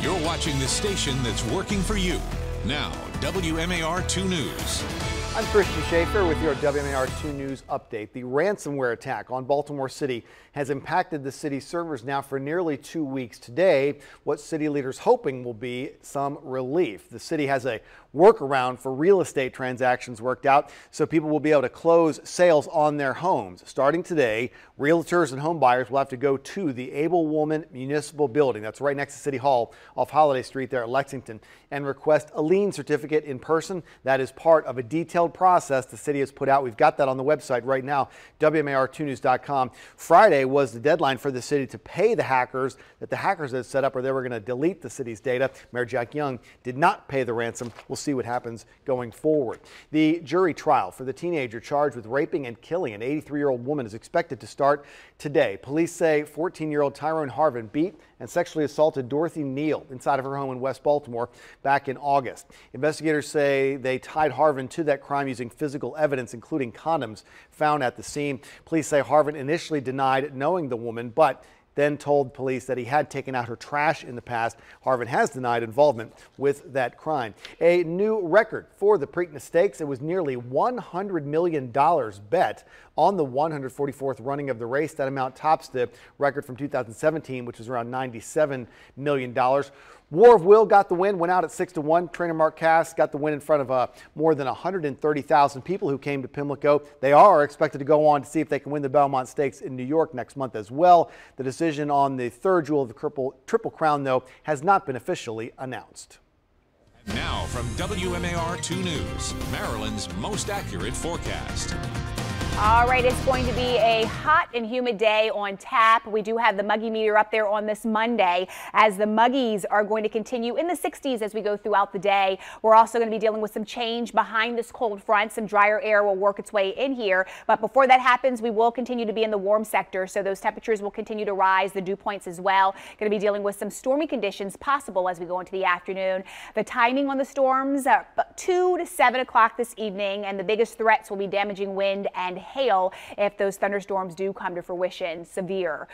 You're watching the station that's working for you. Now, WMAR 2 News. I'm Christian Schaefer with your WMAR 2 News update. The ransomware attack on Baltimore City has impacted the city's servers now for nearly two weeks today. What city leaders hoping will be some relief. The city has a workaround for real estate transactions worked out so people will be able to close sales on their homes. Starting today, realtors and home buyers will have to go to the Abel Wolman Municipal Building, that's right next to City Hall off Holliday Street there at Lexington, and request a lien certificate in person. That is part of a detailed process the city has put out. We've got that on the website right now, WMAR2news.com. Friday was the deadline for the city to pay the hackers that the hackers had set up or they were going to delete the city's data. Mayor Jack Young did not pay the ransom. We'll see what happens going forward. The jury trial for the teenager charged with raping and killing an 83 year old woman is expected to start today. Police say 14 year old Tyrone Harvin beat and sexually assaulted Dorothy Neal inside of her home in West Baltimore back in August. Investigators say they tied Harvin to that crime using physical evidence, including condoms found at the scene. Police say Harvin initially denied knowing the woman, but then told police that he had taken out her trash in the past. Harvin has denied involvement with that crime. A new record for the Preakness Stakes. It was nearly $100 million bet on the 144th running of the race. That amount tops the record from 2017, which was around $97 million. War of Will got the win, went out at 6 to 1. Trainer Mark Casse got the win in front of uh, more than 130,000 people who came to Pimlico. They are expected to go on to see if they can win the Belmont Stakes in New York next month as well. The decision on the third jewel of the Triple, triple Crown, though, has not been officially announced. Now, from WMAR 2 News, Maryland's most accurate forecast. All right, it's going to be a hot and humid day on tap. We do have the muggy meter up there on this Monday as the muggies are going to continue in the 60s as we go throughout the day. We're also going to be dealing with some change behind this cold front. Some drier air will work its way in here. But before that happens, we will continue to be in the warm sector. So those temperatures will continue to rise, the dew points as well. Going to be dealing with some stormy conditions possible as we go into the afternoon. The timing on the storms, uh, 2 to 7 o'clock this evening, and the biggest threats will be damaging wind and hail if those thunderstorms do come to fruition severe.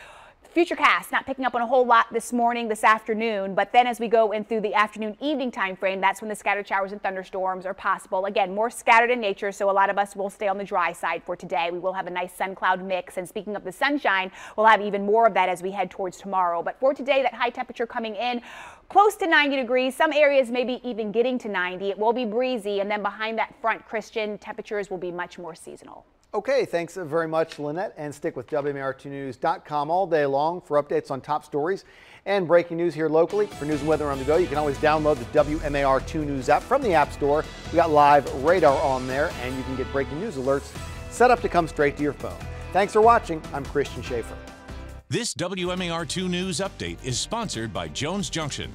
Futurecast not picking up on a whole lot this morning, this afternoon, but then as we go in through the afternoon evening time frame, that's when the scattered showers and thunderstorms are possible. Again, more scattered in nature, so a lot of us will stay on the dry side for today. We will have a nice sun cloud mix, and speaking of the sunshine, we'll have even more of that as we head towards tomorrow. But for today, that high temperature coming in close to 90 degrees. Some areas maybe even getting to 90. It will be breezy, and then behind that front, Christian temperatures will be much more seasonal. Okay, thanks very much, Lynette, and stick with WMAR2News.com all day long for updates on top stories and breaking news here locally. For news and weather on the go, you can always download the WMAR2 News app from the App Store. We got live radar on there, and you can get breaking news alerts set up to come straight to your phone. Thanks for watching. I'm Christian Schaefer. This WMAR2 News update is sponsored by Jones Junction,